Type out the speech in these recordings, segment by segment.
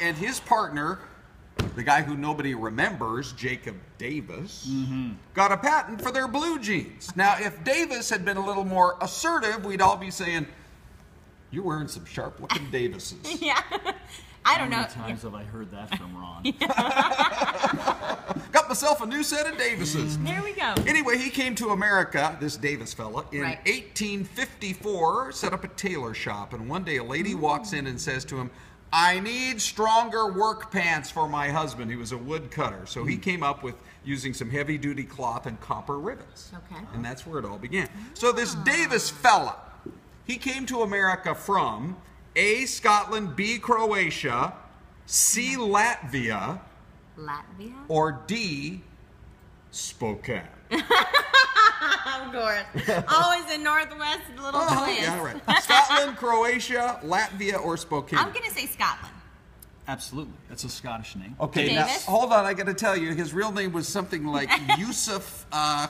and his partner, the guy who nobody remembers, Jacob Davis, got a patent for their blue jeans. Now, if Davis had been a little more assertive, we'd all be saying, "You're wearing some sharp-looking Davises." Yeah. I don't know. How many know. How times have I heard that from Ron? Got myself a new set of Davises. There we go. Anyway, he came to America, this Davis fella, in Right. 1854, set up a tailor shop, and one day a lady walks in and says to him, I need stronger work pants for my husband. He was a woodcutter. so he hmm. came up with using some heavy duty cloth and copper rivets. Okay. And that's where it all began. Ah. So this Davis fella, he came to America from A, Scotland, B, Croatia, C, Latvia, Latvia? or D, Spokane. Of course. Always in Northwest little Oh, twist. yeah, right. Scotland, Croatia, Latvia, or Spokane. I'm going to say Scotland. Absolutely. That's a Scottish name. okay, now Davis? hold on. I got to tell you, his real name was something like Yusuf. Uh,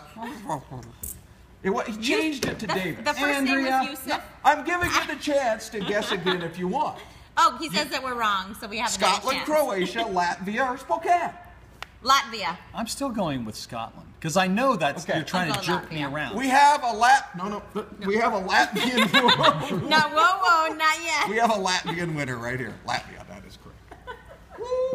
it, wa- he changed it to the, Davis. The first name Andrea. was Yusuf. I'm giving you the chance to guess again if you want. Oh, he says that we're wrong, so we have Scotland, another chance. Croatia, Latvia, or Spokane. Latvia. I'm still going with Scotland because I know that Okay. you're trying to go jerk me around. We have a Lat. No, no, We have a Latvian. No, whoa, whoa, not yet. we have a Latvian winner right here. Latvia. That is correct. Woo, Celeste.